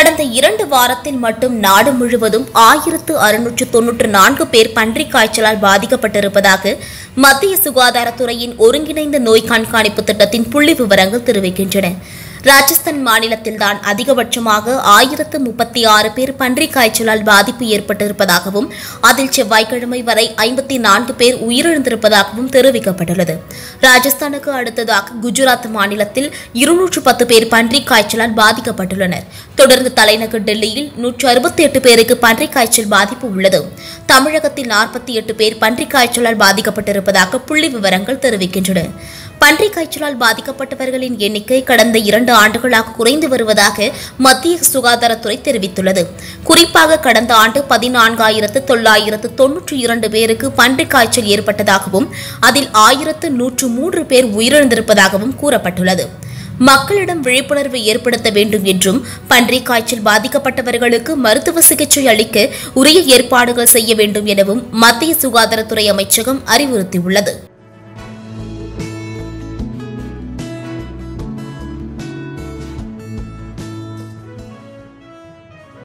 கடந்த இரண்டு வாரத்தில் மட்டும் நாடு முழுவதும் ஆயிரத்து அறுநூற்று தொன்னூற்று நான்கு பேர் பன்றிக் காய்ச்சலால் பாதிக்கப்பட்டிருப்பதாக மத்திய சுகாதாரத்துறையின் ஒருங்கிணைந்த நோய் கண்காணிப்பு திட்டத்தின் புள்ளி விவரங்கள் தெரிவிக்கின்றன. ராஜஸ்தான் மாநிலத்தில்தான் அதிகபட்சமாக ஆயிரத்து முப்பத்தி ஆறு பேர் பன்றி காய்ச்சலால் பாதிப்பு ஏற்பட்டிருப்பதாகவும் அதில் செவ்வாய்க்கிழமை வரை ஐம்பத்தி நான்கு பேர் உயிரிழந்திருப்பதாகவும் தெரிவிக்கப்பட்டுள்ளது. ராஜஸ்தானுக்கு அடுத்ததாக குஜராத் மாநிலத்தில் இருநூற்று பத்து பேர் பன்றி காய்ச்சலால் பாதிக்கப்பட்டுள்ளனர். தொடர்ந்து தலைநகர் டெல்லியில் நூற்று அறுபத்தி எட்டு பேருக்கு பன்றி காய்ச்சல் பாதிப்பு உள்ளது. தமிழகத்தில் நாற்பத்தி எட்டு பேர் பன்றிக் காய்ச்சலால் பாதிக்கப்பட்டிருப்பதாக புள்ளி விவரங்கள் தெரிவிக்கின்றன. பன்றி காய்ச்சலால் பாதிக்கப்பட்டவர்களின் எண்ணிக்கை கடந்த இரண்டு இரண்டு ஆண்டுகளாக குறைந்து வருவதாக மத்திய சுகாதாரத்துறை தெரிவித்துள்ளது. குறிப்பாக கடந்த ஆண்டு பதினான்காயிரத்து தொள்ளாயிரத்து தொன்னூற்றி இரண்டு பேருக்கு பன்றிக் காய்ச்சல் ஏற்பட்டதாகவும் அதில் ஆயிரத்து நூற்று மூன்று பேர் உயிரிழந்திருப்பதாகவும் கூறப்பட்டுள்ளது. மக்களிடம் விழிப்புணர்வு ஏற்படுத்த வேண்டும் என்றும் பன்றிக் காய்ச்சல் பாதிக்கப்பட்டவர்களுக்கு மருத்துவ சிகிச்சை அளிக்க உரிய ஏற்பாடுகள் செய்ய வேண்டும் எனவும் மத்திய சுகாதாரத்துறை அமைச்சகம் அறிவுறுத்தியுள்ளது.